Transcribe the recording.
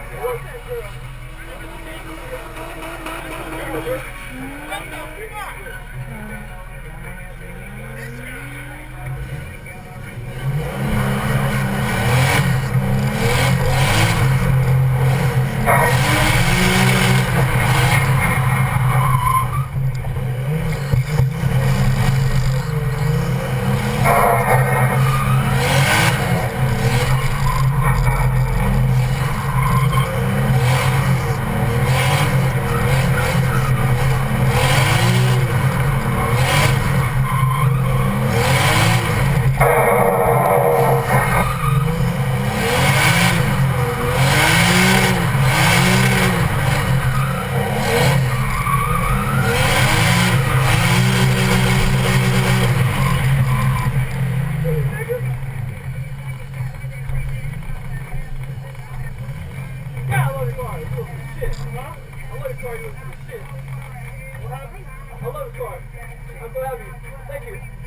Thank you. Shit. Huh? I love the car. You shit. What happened? I love the car. I'm so happy. Thank you.